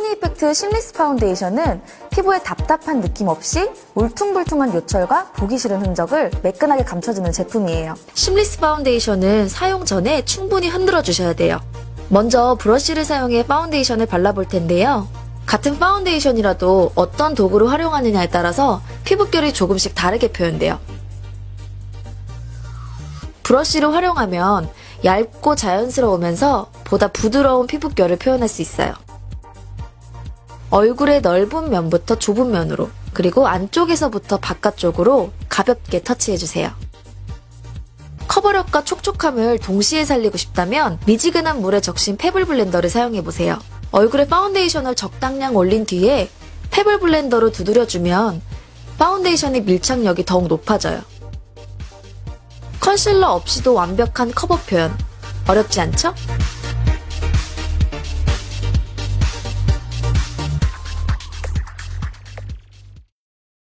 PONY EFFECT seamless 파운데이션은 피부에 답답한 느낌 없이 울퉁불퉁한 요철과 보기 싫은 흔적을 매끈하게 감춰주는 제품이에요. seamless 파운데이션은 사용 전에 충분히 흔들어 주셔야 돼요. 먼저 브러쉬를 사용해 파운데이션을 발라볼 텐데요. 같은 파운데이션이라도 어떤 도구를 활용하느냐에 따라서 피부결이 조금씩 다르게 표현돼요. 브러쉬를 활용하면 얇고 자연스러우면서 보다 부드러운 피부결을 표현할 수 있어요. 얼굴의 넓은 면부터 좁은 면으로 그리고 안쪽에서부터 바깥쪽으로 가볍게 터치해주세요. 커버력과 촉촉함을 동시에 살리고 싶다면 미지근한 물에 적신 pebble blender를 사용해보세요. 얼굴에 파운데이션을 적당량 올린 뒤에 pebble blender로 두드려주면 파운데이션의 밀착력이 더욱 높아져요. 컨실러 없이도 완벽한 커버 표현. 어렵지 않죠?